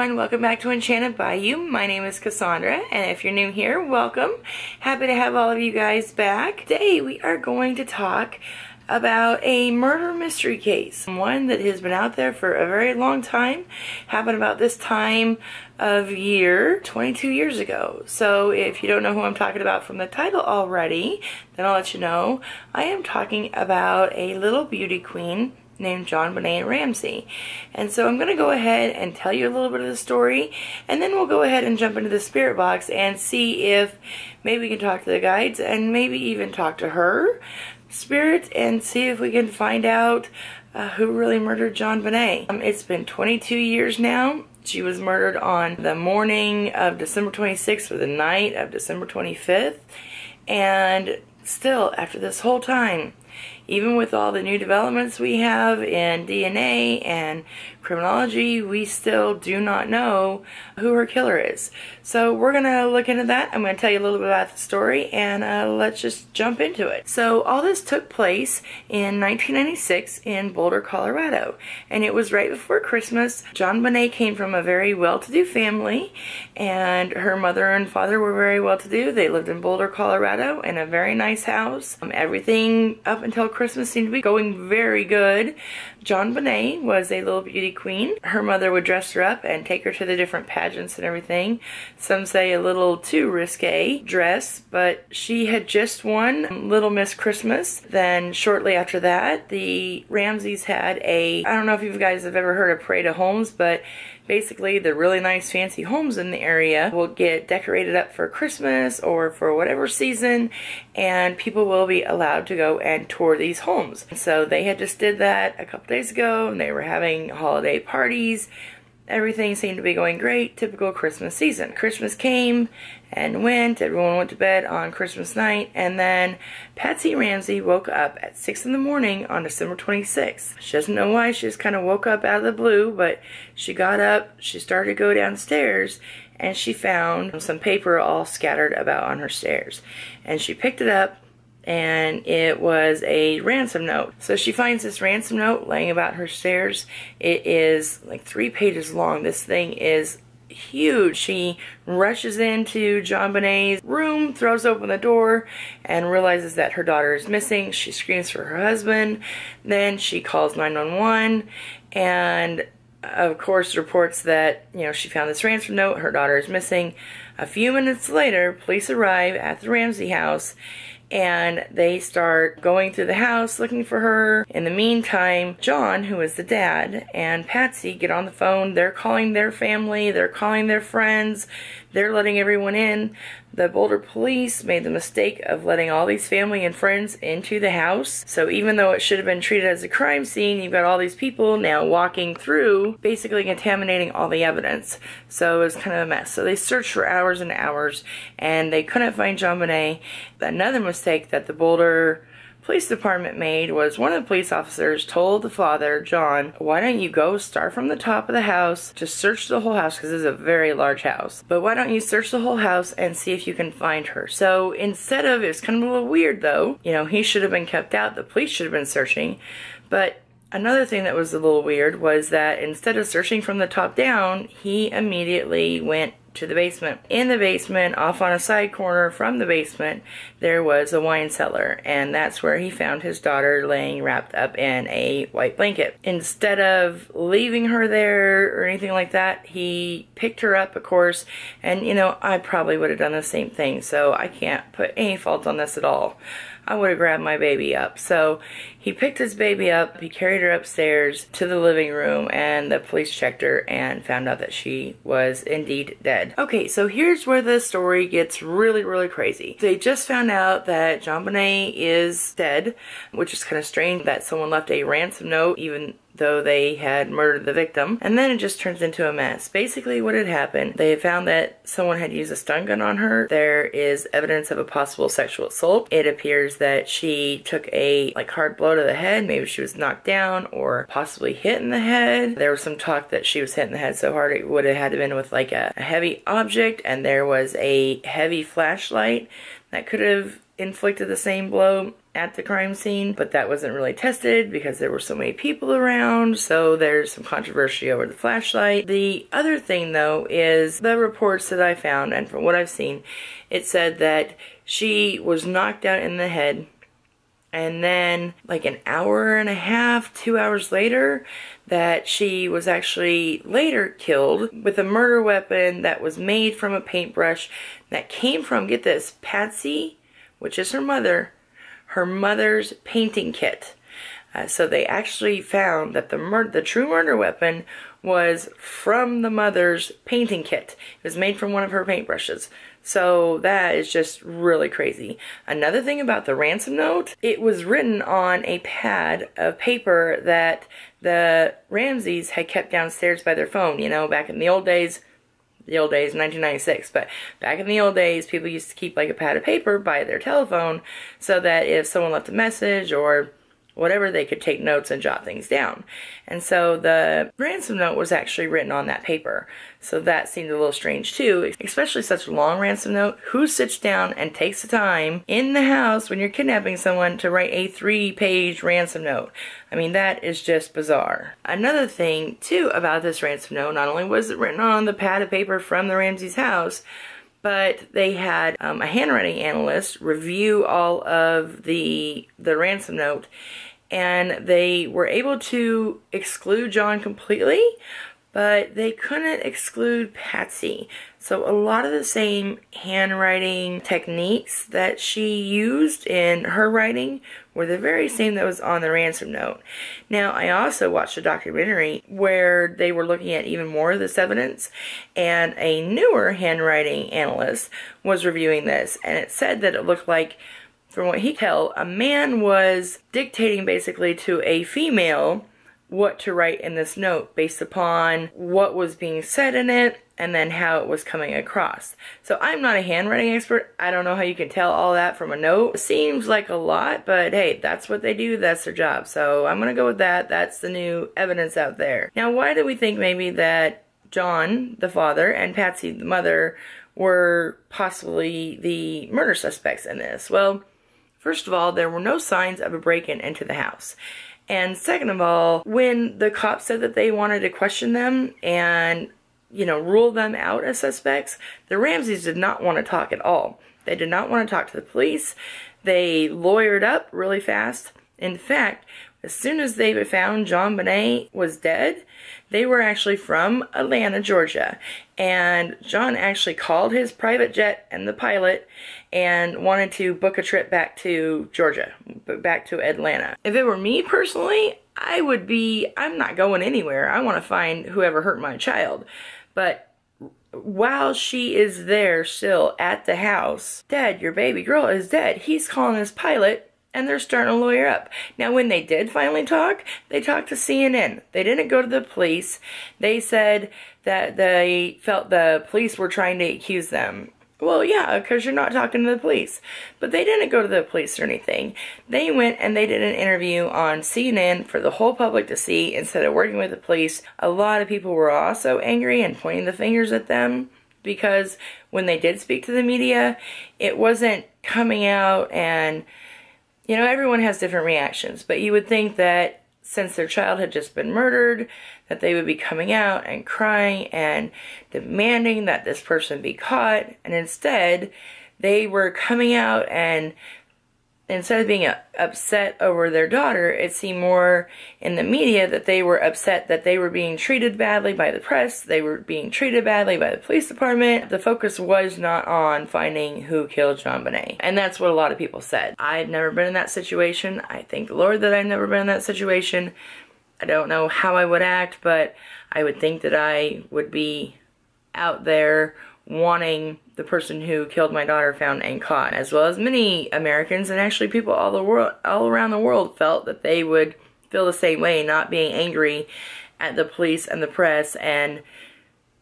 everyone, welcome back to Enchanted Bayou. My name is Cassandra, and if you're new here, welcome. Happy to have all of you guys back. Today we are going to talk about a murder mystery case. One that has been out there for a very long time. Happened about this time of year 22 years ago. So if you don't know who I'm talking about from the title already, then I'll let you know. I am talking about a little beauty queen named JonBenét Ramsey. And so I'm going to go ahead and tell you a little bit of the story, and then we'll go ahead and jump into the spirit box and see if maybe we can talk to the guides and maybe even talk to her spirit and see if we can find out uh, who really murdered JonBenét. Um, it's been 22 years now. She was murdered on the morning of December 26th or the night of December 25th. And still, after this whole time, even with all the new developments we have in DNA and criminology, we still do not know who her killer is. So we're going to look into that. I'm going to tell you a little bit about the story and uh, let's just jump into it. So all this took place in 1996 in Boulder, Colorado. And it was right before Christmas. JonBenét came from a very well-to-do family and her mother and father were very well-to-do. They lived in Boulder, Colorado in a very nice house. Um, everything up until Christmas seemed to be going very good. JonBenét was a little beauty queen. Her mother would dress her up and take her to the different pageants and everything. Some say a little too risque dress, but she had just won Little Miss Christmas. Then shortly after that, the Ramseys had a, I don't know if you guys have ever heard of Parade of Homes, but basically the really nice fancy homes in the area will get decorated up for Christmas or for whatever season and people will be allowed to go and tour these homes. So they had just did that a couple days ago and they were having holiday parties Everything seemed to be going great, typical Christmas season. Christmas came and went, everyone went to bed on Christmas night, and then Patsy Ramsey woke up at 6 in the morning on December 26th. She doesn't know why, she just kind of woke up out of the blue, but she got up, she started to go downstairs, and she found some paper all scattered about on her stairs. And she picked it up, and it was a ransom note. So she finds this ransom note laying about her stairs. It is like three pages long. This thing is huge. She rushes into JonBenét's room, throws open the door, and realizes that her daughter is missing. She screams for her husband. Then she calls 911 and of course reports that, you know, she found this ransom note, her daughter is missing. A few minutes later, police arrive at the Ramsey house and they start going through the house looking for her. In the meantime, John, who is the dad, and Patsy get on the phone. They're calling their family, they're calling their friends, they're letting everyone in. The Boulder police made the mistake of letting all these family and friends into the house. So even though it should have been treated as a crime scene, you've got all these people now walking through, basically contaminating all the evidence. So it was kind of a mess. So they searched for hours and hours, and they couldn't find JonBenét. Another mistake that the Boulder police department made was one of the police officers told the father, John, why don't you go start from the top of the house, to search the whole house because it's a very large house. But why don't you search the whole house and see if you can find her? So instead of, it's kind of a little weird though, you know, he should have been kept out, the police should have been searching, but Another thing that was a little weird was that instead of searching from the top down, he immediately went to the basement. In the basement, off on a side corner from the basement, there was a wine cellar, and that's where he found his daughter laying wrapped up in a white blanket. Instead of leaving her there or anything like that, he picked her up, of course, and you know, I probably would have done the same thing, so I can't put any fault on this at all. I would have grabbed my baby up. So he picked his baby up, he carried her upstairs to the living room, and the police checked her and found out that she was indeed dead. Okay, so here's where the story gets really, really crazy. They just found out that John JonBenét is dead, which is kind of strange that someone left a ransom note even though they had murdered the victim. And then it just turns into a mess. Basically what had happened, they found that someone had used a stun gun on her. There is evidence of a possible sexual assault. It appears that she took a like hard blow to the head. Maybe she was knocked down or possibly hit in the head. There was some talk that she was hit in the head so hard it would have had to been with like a, a heavy object and there was a heavy flashlight that could have inflicted the same blow. At the crime scene, but that wasn't really tested because there were so many people around, so there's some controversy over the flashlight. The other thing, though, is the reports that I found, and from what I've seen, it said that she was knocked out in the head and then like an hour and a half, two hours later, that she was actually later killed with a murder weapon that was made from a paintbrush that came from, get this, Patsy, which is her mother, her mother's painting kit. Uh, so they actually found that the the true murder weapon was from the mother's painting kit. It was made from one of her paintbrushes. So that is just really crazy. Another thing about the ransom note, it was written on a pad of paper that the Ramseys had kept downstairs by their phone. You know, back in the old days, the old days, 1996, but back in the old days, people used to keep like a pad of paper by their telephone so that if someone left a message or whatever, they could take notes and jot things down. And so the ransom note was actually written on that paper. So that seemed a little strange too, especially such a long ransom note. Who sits down and takes the time in the house when you're kidnapping someone to write a three page ransom note? I mean, that is just bizarre. Another thing too about this ransom note, not only was it written on the pad of paper from the Ramsey's house, but they had um, a handwriting analyst review all of the the ransom note and they were able to exclude John completely, but they couldn't exclude Patsy. So a lot of the same handwriting techniques that she used in her writing were the very same that was on the ransom note. Now, I also watched a documentary where they were looking at even more of this evidence, and a newer handwriting analyst was reviewing this, and it said that it looked like from what he tell, a man was dictating basically to a female what to write in this note based upon what was being said in it and then how it was coming across. So I'm not a handwriting expert. I don't know how you can tell all that from a note. It seems like a lot, but hey, that's what they do. That's their job. So I'm going to go with that. That's the new evidence out there. Now, why do we think maybe that John, the father, and Patsy, the mother, were possibly the murder suspects in this? Well, First of all, there were no signs of a break-in into the house. And second of all, when the cops said that they wanted to question them and, you know, rule them out as suspects, the Ramseys did not want to talk at all. They did not want to talk to the police. They lawyered up really fast. In fact, as soon as they found JonBenét was dead, they were actually from Atlanta, Georgia. And John actually called his private jet and the pilot and wanted to book a trip back to Georgia, back to Atlanta. If it were me personally, I would be, I'm not going anywhere. I want to find whoever hurt my child. But while she is there still at the house, Dad, your baby girl is dead. He's calling his pilot and they're starting to lawyer up. Now, when they did finally talk, they talked to CNN. They didn't go to the police. They said that they felt the police were trying to accuse them. Well, yeah, because you're not talking to the police. But they didn't go to the police or anything. They went and they did an interview on CNN for the whole public to see instead of working with the police. A lot of people were also angry and pointing the fingers at them because when they did speak to the media, it wasn't coming out and you know, everyone has different reactions, but you would think that since their child had just been murdered, that they would be coming out and crying and demanding that this person be caught, and instead, they were coming out and instead of being uh, upset over their daughter, it seemed more in the media that they were upset that they were being treated badly by the press, they were being treated badly by the police department. The focus was not on finding who killed JonBenét. And that's what a lot of people said. I've never been in that situation. I thank the Lord that I've never been in that situation. I don't know how I would act, but I would think that I would be out there wanting the person who killed my daughter found and caught, as well as many Americans and actually people all the world, all around the world felt that they would feel the same way, not being angry at the police and the press and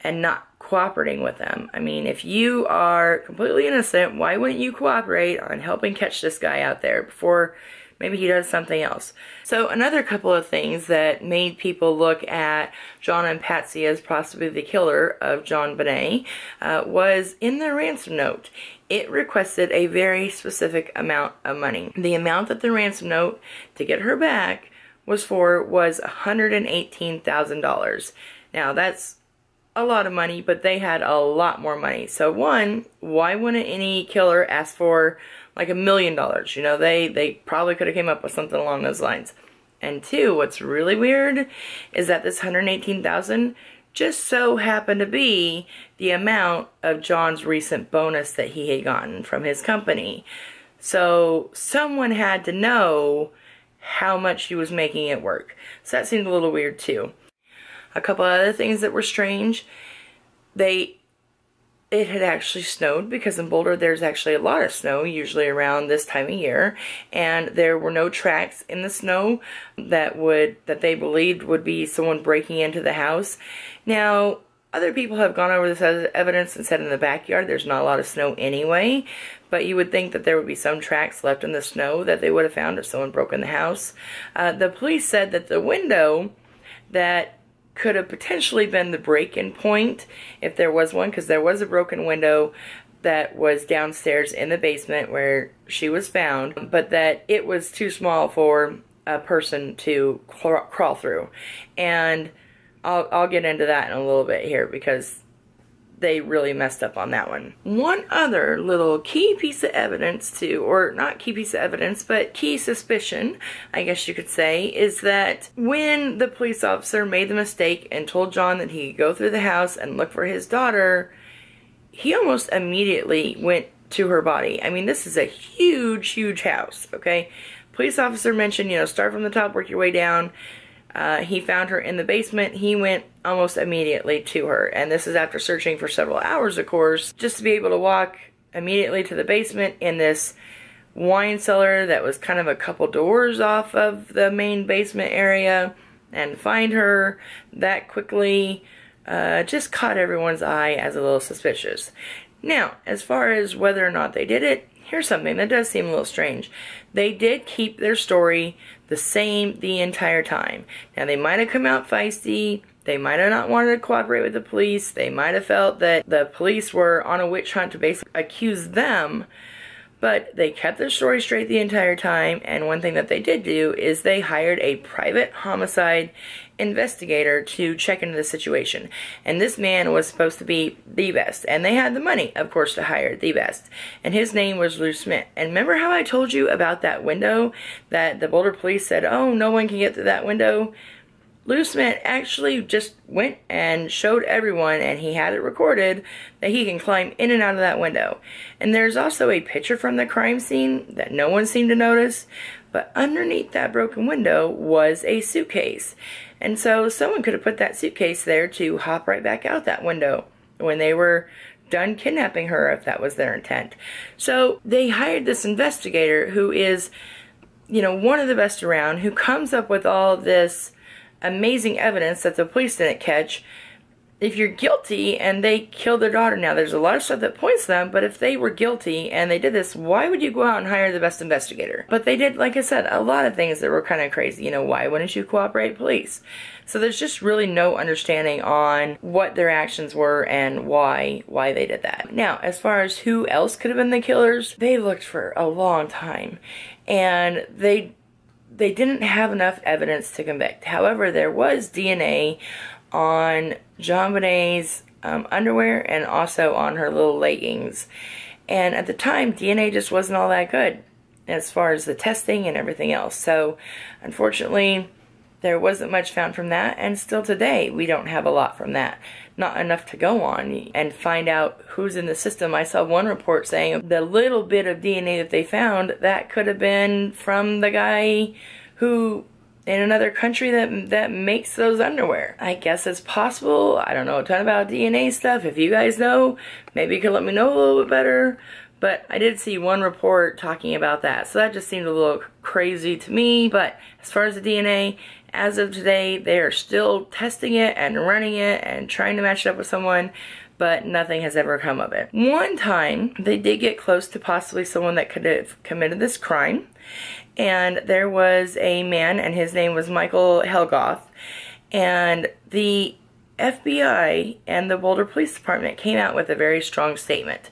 and not cooperating with them. I mean, if you are completely innocent, why wouldn't you cooperate on helping catch this guy out there before maybe he does something else. So another couple of things that made people look at John and Patsy as possibly the killer of JonBenét uh, was in the ransom note. It requested a very specific amount of money. The amount that the ransom note to get her back was for was $118,000. Now that's a lot of money, but they had a lot more money. So one, why wouldn't any killer ask for like a million dollars? You know, they, they probably could have came up with something along those lines. And two, what's really weird is that this 118,000 just so happened to be the amount of John's recent bonus that he had gotten from his company. So someone had to know how much he was making it work. So that seemed a little weird too. A couple other things that were strange. They it had actually snowed because in Boulder there's actually a lot of snow usually around this time of year and there were no tracks in the snow that would that they believed would be someone breaking into the house. Now other people have gone over this as evidence and said in the backyard there's not a lot of snow anyway, but you would think that there would be some tracks left in the snow that they would have found if someone broke in the house. Uh, the police said that the window that could have potentially been the break-in point if there was one, because there was a broken window that was downstairs in the basement where she was found, but that it was too small for a person to crawl through. And I'll, I'll get into that in a little bit here because they really messed up on that one. One other little key piece of evidence too, or not key piece of evidence, but key suspicion, I guess you could say, is that when the police officer made the mistake and told John that he could go through the house and look for his daughter, he almost immediately went to her body. I mean, this is a huge, huge house, okay? Police officer mentioned, you know, start from the top, work your way down. Uh, he found her in the basement. He went almost immediately to her. And this is after searching for several hours, of course, just to be able to walk immediately to the basement in this wine cellar that was kind of a couple doors off of the main basement area and find her that quickly uh, just caught everyone's eye as a little suspicious. Now, as far as whether or not they did it, here's something that does seem a little strange. They did keep their story the same the entire time. Now, they might have come out feisty. They might have not wanted to cooperate with the police. They might have felt that the police were on a witch hunt to basically accuse them. But they kept their story straight the entire time, and one thing that they did do is they hired a private homicide investigator to check into the situation. And this man was supposed to be the best. And they had the money, of course, to hire the best. And his name was Lou Smit. And remember how I told you about that window that the Boulder police said, oh, no one can get through that window? Lou Smit actually just went and showed everyone, and he had it recorded, that he can climb in and out of that window. And there's also a picture from the crime scene that no one seemed to notice, but underneath that broken window was a suitcase. And so someone could have put that suitcase there to hop right back out that window when they were done kidnapping her, if that was their intent. So they hired this investigator who is, you know, one of the best around, who comes up with all this amazing evidence that the police didn't catch. If you're guilty and they killed their daughter now, there's a lot of stuff that points them, but if they were guilty and they did this, why would you go out and hire the best investigator? But they did, like I said, a lot of things that were kind of crazy. You know, why wouldn't you cooperate police? So there's just really no understanding on what their actions were and why why they did that. Now, as far as who else could have been the killers, they looked for a long time. And they they didn't have enough evidence to convict. However, there was DNA on JonBenét's um, underwear and also on her little leggings. And at the time, DNA just wasn't all that good as far as the testing and everything else. So, unfortunately, there wasn't much found from that, and still today we don't have a lot from that. Not enough to go on and find out who's in the system. I saw one report saying the little bit of DNA that they found, that could have been from the guy who in another country that that makes those underwear. I guess it's possible. I don't know a ton about DNA stuff. If you guys know, maybe you can let me know a little bit better. But I did see one report talking about that. So that just seemed a little crazy to me. But as far as the DNA, as of today, they are still testing it and running it and trying to match it up with someone. but nothing has ever come of it. One time, they did get close to possibly someone that could have committed this crime, and there was a man, and his name was Michael Helgoth, and the FBI and the Boulder Police Department came out with a very strong statement.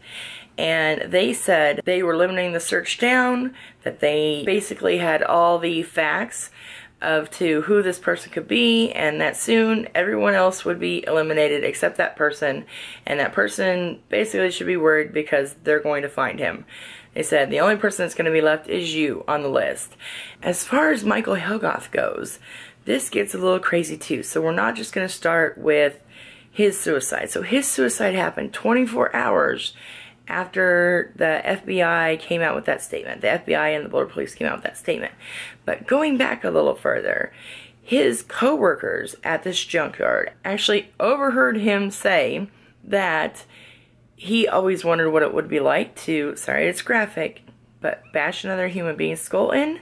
And they said they were limiting the search down, that they basically had all the facts of to who this person could be and that soon everyone else would be eliminated except that person and that person basically should be worried because they're going to find him. They said the only person that's going to be left is you on the list. As far as Michael Helgoth goes, this gets a little crazy too. So we're not just going to start with his suicide. So his suicide happened 24 hours after the FBI came out with that statement. The FBI and the Boulder Police came out with that statement. But going back a little further, his co-workers at this junkyard actually overheard him say that he always wondered what it would be like to, sorry it's graphic, but bash another human being's skull in,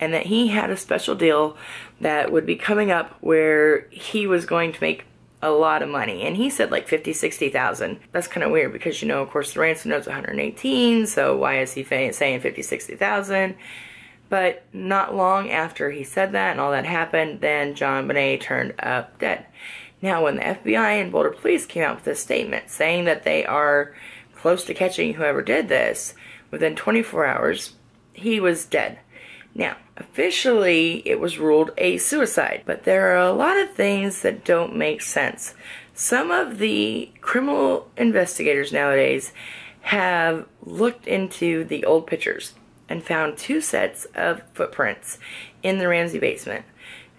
and that he had a special deal that would be coming up where he was going to make a lot of money. And he said like 50, 60,000. That's kind of weird because, you know, of course the ransom note's 118, so why is he saying 50, 60,000? But not long after he said that and all that happened, then JonBenét turned up dead. Now, when the FBI and Boulder Police came out with a statement saying that they are close to catching whoever did this, within 24 hours, he was dead. Now, officially, it was ruled a suicide, but there are a lot of things that don't make sense. Some of the criminal investigators nowadays have looked into the old pictures and found two sets of footprints in the Ramsey basement.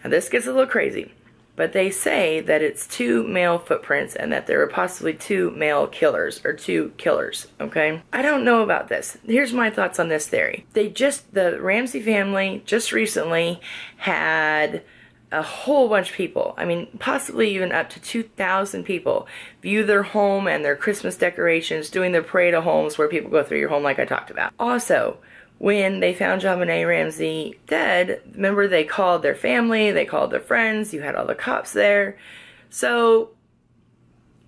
Now, this gets a little crazy but they say that it's two male footprints and that there are possibly two male killers or two killers, okay? I don't know about this. Here's my thoughts on this theory. They just, the Ramsey family just recently had a whole bunch of people, I mean, possibly even up to 2,000 people, view their home and their Christmas decorations, doing the parade of homes where people go through your home like I talked about. Also, when they found JonBenét Ramsey dead, remember they called their family, they called their friends, you had all the cops there. So,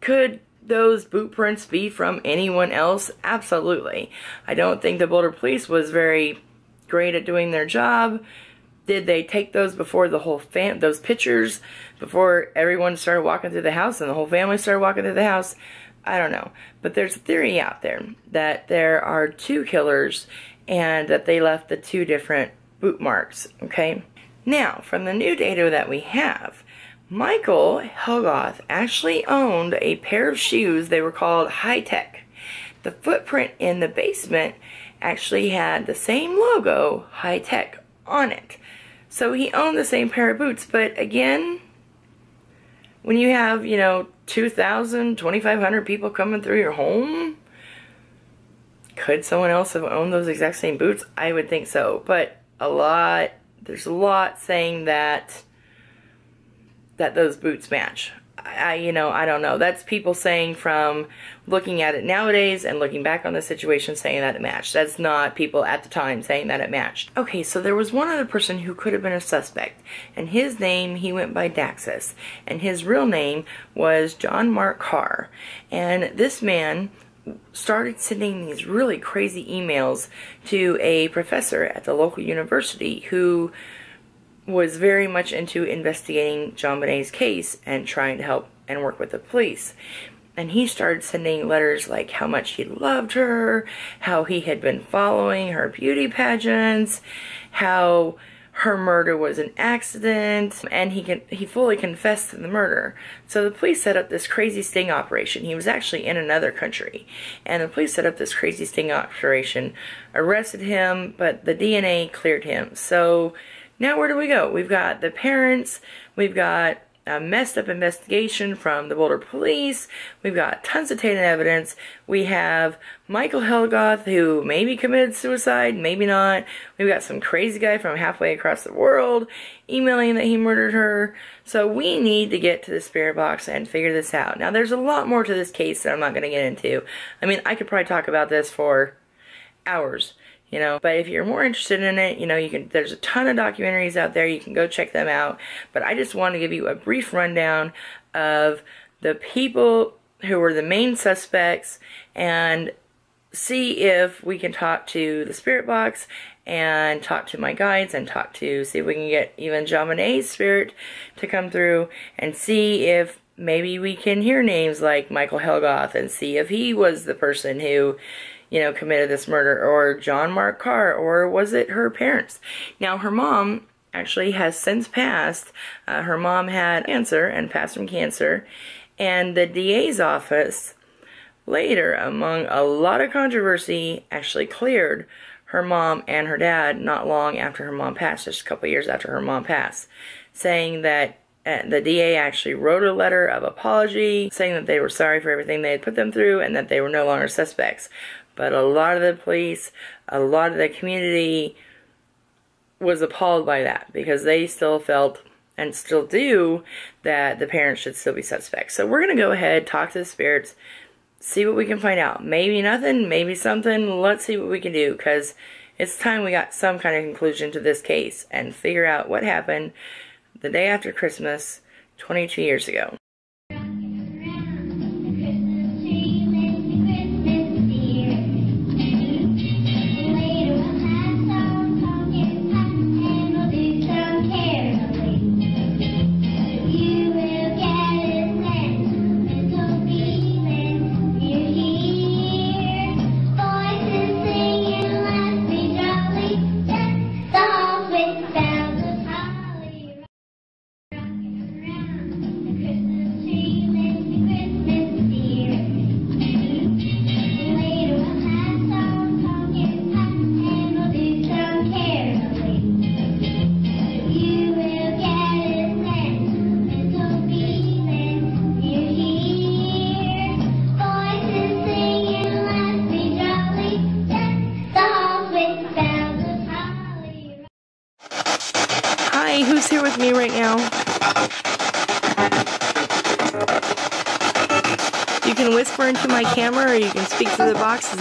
could those boot prints be from anyone else? Absolutely. I don't think the Boulder Police was very great at doing their job. Did they take those before the whole fam those pictures before everyone started walking through the house and the whole family started walking through the house? I don't know. But there's a theory out there that there are two killers and that they left the two different boot marks, okay? Now, from the new data that we have, Michael Helgoth actually owned a pair of shoes. They were called Hi-Tec. The footprint in the basement actually had the same logo, Hi-Tec, on it. So he owned the same pair of boots, but again, when you have, you know, 2,000, 2,500 people coming through your home, could someone else have owned those exact same boots? I would think so. But a lot, there's a lot saying that that those boots match. I, you know, I don't know. That's people saying from looking at it nowadays and looking back on the situation saying that it matched. That's not people at the time saying that it matched. Okay, so there was one other person who could have been a suspect, and his name, he went by Daxis, and his real name was John Mark Karr. And this man started sending these really crazy emails to a professor at the local university who was very much into investigating JonBenét's case and trying to help and work with the police. And he started sending letters like how much he loved her, how he had been following her beauty pageants, how her murder was an accident, and he can, he fully confessed to the murder. So the police set up this crazy sting operation. He was actually in another country, and the police set up this crazy sting operation, arrested him, but the DNA cleared him. So now where do we go? We've got the parents, we've got a messed up investigation from the Boulder police. We've got tons of tainted evidence. We have Michael Helgoth, who maybe committed suicide, maybe not. We've got some crazy guy from halfway across the world emailing that he murdered her. So we need to get to the spirit box and figure this out. Now, there's a lot more to this case that I'm not going to get into. I mean, I could probably talk about this for hours you know but if you're more interested in it you know you can there's a ton of documentaries out there you can go check them out. But i just want to give you a brief rundown of the people who were the main suspects and see if we can talk to the spirit box and talk to my guides and talk to see if we can get even JonBenét's spirit to come through and see if maybe we can hear names like Michael Helgoth and see if he was the person who you know committed this murder or John Mark Karr, or was it her parents? Now her mom actually has since passed. Uh, her mom had cancer and passed from cancer. And the DA's office later among a lot of controversy actually cleared her mom and her dad not long after her mom passed, just a couple years after her mom passed, saying that uh, the DA actually wrote a letter of apology saying that they were sorry for everything they had put them through and that they were no longer suspects. But a lot of the police, a lot of the community was appalled by that because they still felt and still do that the parents should still be suspects. So we're going to go ahead, talk to the spirits, see what we can find out. Maybe nothing, maybe something. Let's see what we can do because it's time we got some kind of conclusion to this case and figure out what happened the day after Christmas 22 years ago.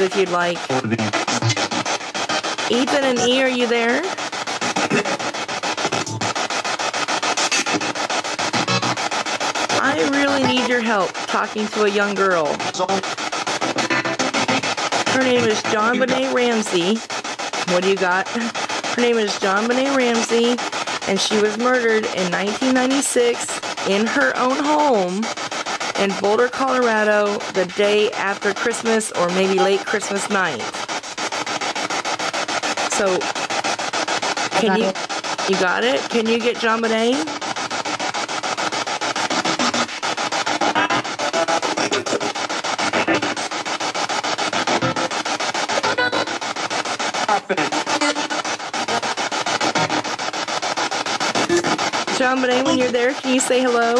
If you'd like. Ethan and E, are you there? I really need your help talking to a young girl. Her name is JonBenét Ramsey. What do you got? Her name is JonBenét Ramsey and she was murdered in 1996 in her own home in Boulder, Colorado, the day after Christmas or maybe late Christmas night. So, can you, it. you got it? Can you get JonBenet? JonBenet, when you're there, can you say hello?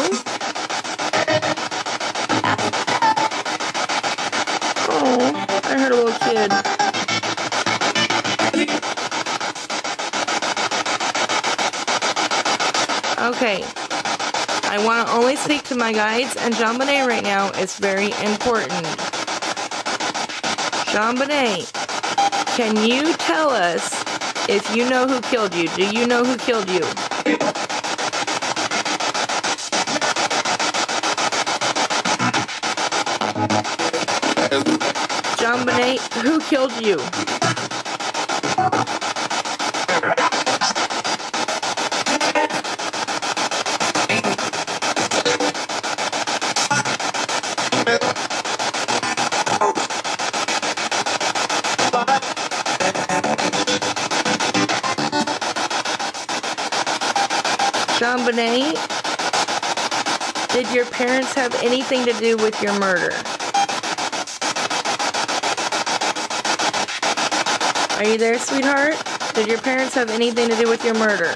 Kid. Okay. I want to only speak to my guides and JonBenet right now. It's very important. JonBenet, can you tell us if you know who killed you? Do you know who killed you? JonBenet, who killed you? JonBenet, did your parents have anything to do with your murder? Are you there, sweetheart? Did your parents have anything to do with your murder?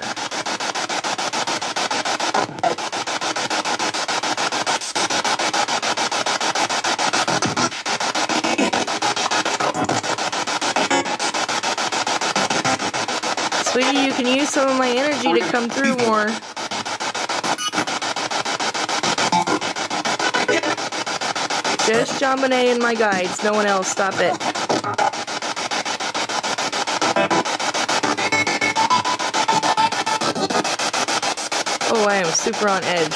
Sweetie, you can use some of my energy to come through more. Just JonBenet and my guides, no one else. Stop it. know why I'm super on edge.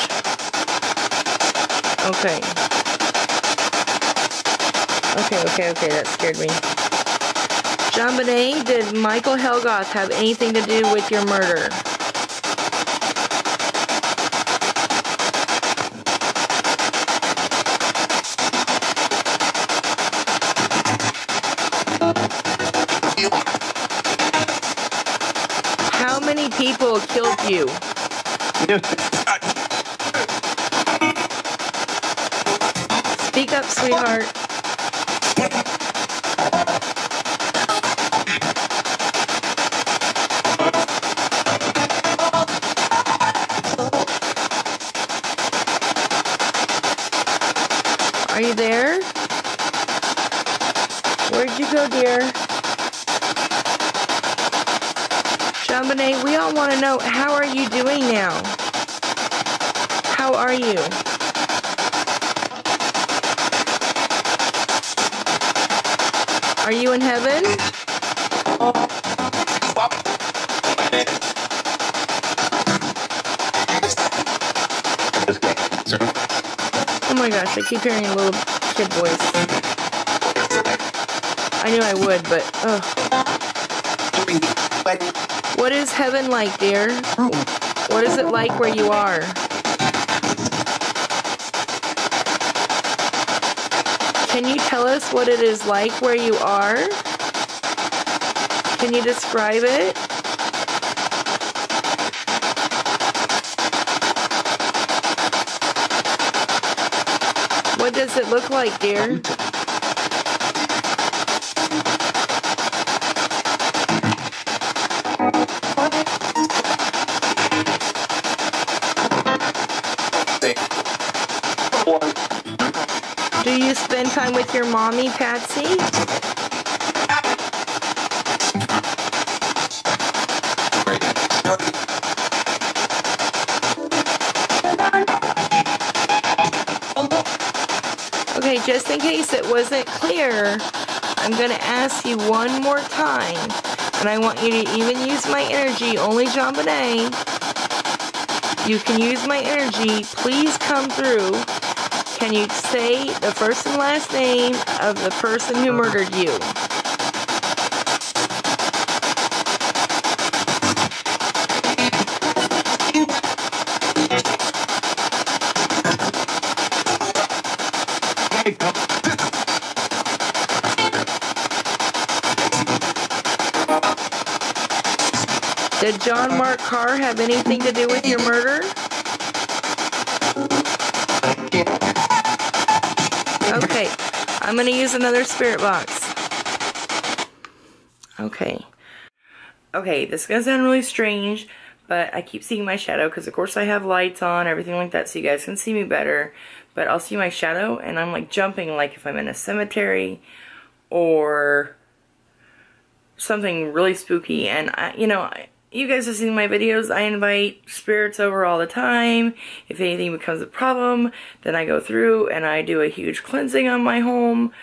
Okay. Okay, okay, okay, that scared me. JonBenet, did Michael Helgoth have anything to do with your murder? There? Where'd you go, dear? JonBenét, we all want to know, how are you doing now? How are you? Are you in heaven? Oh my gosh, I keep hearing a little kid voice. I knew I would, but ugh. What is heaven like, dear? What is it like where you are? Can you tell us what it is like where you are? Can you describe it? What does it look like, dear? Do you spend time with your mommy, Patsy? Just in case it wasn't clear, I'm going to ask you one more time. And I want you to even use my energy, only JonBenét. You can use my energy. Please come through. Can you say the first and last name of the person who murdered you? Did John Mark Karr have anything to do with your murder? Okay, I'm going to use another spirit box. Okay. Okay, this is going to sound really strange, but I keep seeing my shadow because of course I have lights on, everything like that, so you guys can see me better. But I'll see my shadow and I'm like jumping like if I'm in a cemetery or something really spooky. And I, you know, I, you guys have seen my videos. I invite spirits over all the time. If anything becomes a problem, then I go through and I do a huge cleansing on my home.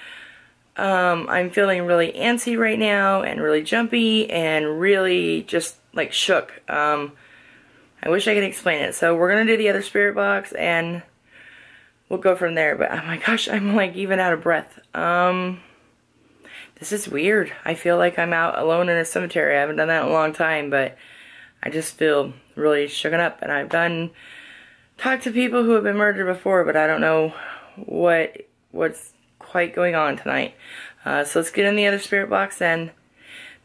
Um, I'm feeling really antsy right now and really jumpy and really just like shook. Um, I wish I could explain it. So we're going to do the other spirit box and we'll go from there. But oh my gosh, I'm like even out of breath. Um, this is weird. I feel like I'm out alone in a cemetery. I haven't done that in a long time, but I just feel really shooken up. And I've done, talked to people who have been murdered before, but I don't know what what's quite going on tonight. Uh, so let's get in the other spirit box and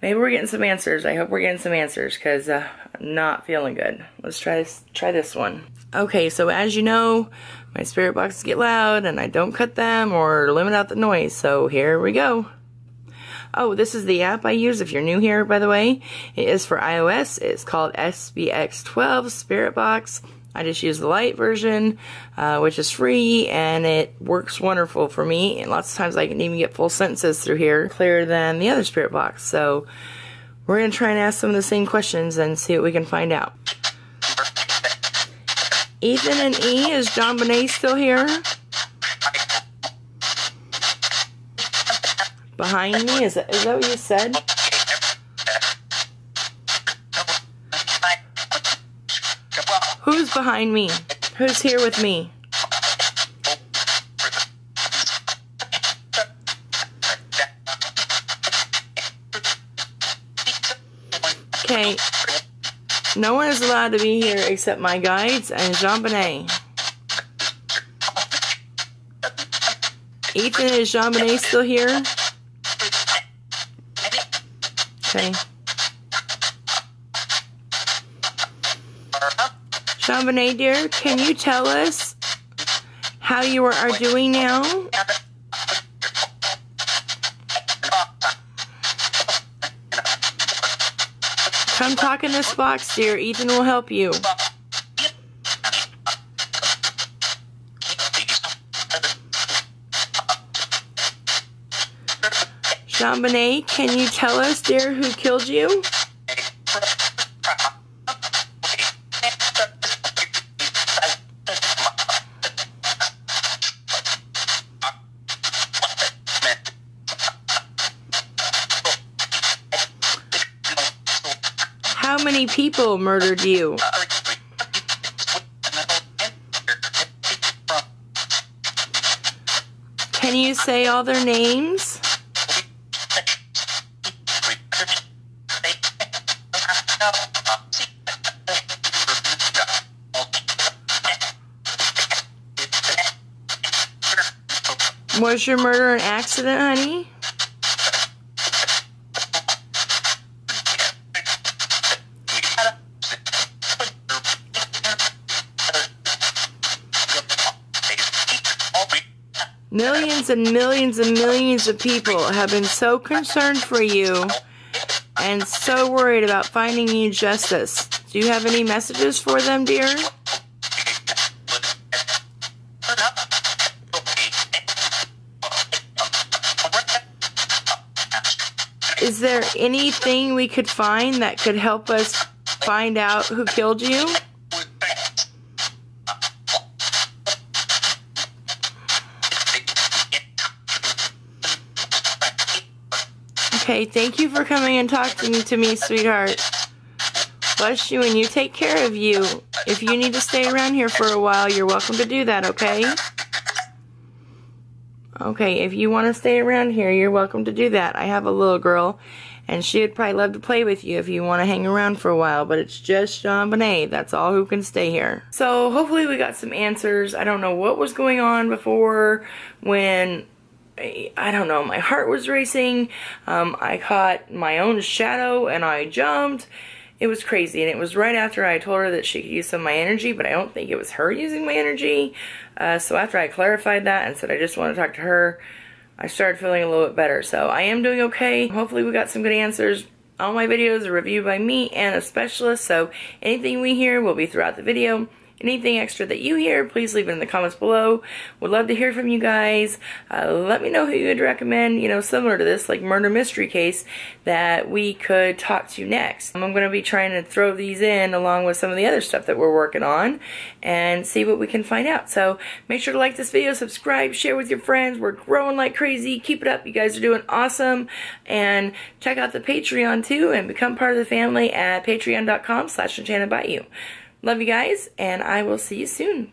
maybe we're getting some answers. I hope we're getting some answers because uh, I'm not feeling good. Let's try this, try this one. Okay, so as you know, my spirit boxes get loud and I don't cut them or limit out the noise. So here we go. Oh, this is the app I use if you're new here, by the way. It is for iOS. It's called SBX12 Spirit Box. I just use the light version, uh, which is free, and it works wonderful for me. And lots of times I can even get full sentences through here, clearer than the other Spirit Box. So we're going to try and ask some of the same questions and see what we can find out. Ethan and E, is JonBenét still here? behind me? Is that, is that what you said? Who's behind me? Who's here with me? Okay. No one is allowed to be here except my guides and JonBenét. Ethan, is JonBenét still here? Okay. JonBenét, dear, can you tell us how you are doing now? Come talk in this box, dear. Ethan will help you. JonBenét, can you tell us, dear, who killed you? How many people murdered you? Can you say all their names? Was your murder an accident, honey? Millions and millions and millions of people have been so concerned for you and so worried about finding you justice. Do you have any messages for them, dear? Is there anything we could find that could help us find out who killed you? Okay, thank you for coming and talking to me, sweetheart. Bless you and you take care of you. If you need to stay around here for a while, you're welcome to do that, okay? Okay, if you want to stay around here, you're welcome to do that. I have a little girl, and she would probably love to play with you if you want to hang around for a while, but it's just JonBenét. That's all who can stay here. So hopefully we got some answers. I don't know what was going on before when I don't know, my heart was racing. Um, I caught my own shadow and I jumped. It was crazy. And it was right after I told her that she could use some of my energy, but I don't think it was her using my energy. Uh, so after I clarified that and said I just want to talk to her, I started feeling a little bit better. So I am doing okay. Hopefully we got some good answers. All my videos are reviewed by me and a specialist, so anything we hear will be throughout the video. Anything extra that you hear, please leave it in the comments below. Would love to hear from you guys. Uh, let me know who you would recommend, you know, similar to this, like murder mystery case, that we could talk to next. I'm going to be trying to throw these in along with some of the other stuff that we're working on and see what we can find out. So make sure to like this video, subscribe, share with your friends. We're growing like crazy. Keep it up. You guys are doing awesome. And check out the Patreon too and become part of the family at patreon.com slash enchantedbyu. Love you guys, and I will see you soon.